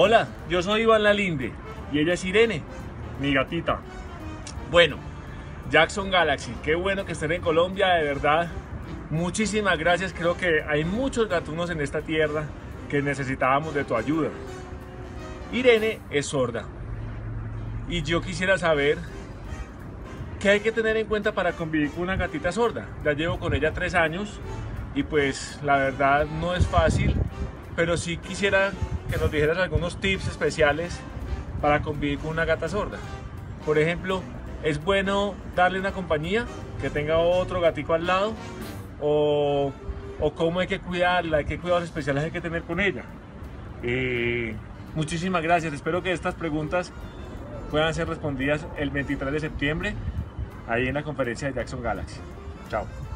Hola, yo soy Iván Lalinde y ella es Irene, mi gatita. Bueno, Jackson Galaxy, qué bueno que estén en Colombia, de verdad. Muchísimas gracias, creo que hay muchos gatunos en esta tierra que necesitábamos de tu ayuda. Irene es sorda y yo quisiera saber qué hay que tener en cuenta para convivir con una gatita sorda. Ya llevo con ella tres años y pues la verdad no es fácil, pero sí quisiera que nos dijeras algunos tips especiales para convivir con una gata sorda. Por ejemplo, ¿es bueno darle una compañía que tenga otro gatico al lado? ¿O, o cómo hay que cuidarla? ¿Qué cuidados especiales hay que tener con ella? Eh, muchísimas gracias. Espero que estas preguntas puedan ser respondidas el 23 de septiembre ahí en la conferencia de Jackson Galaxy. Chao.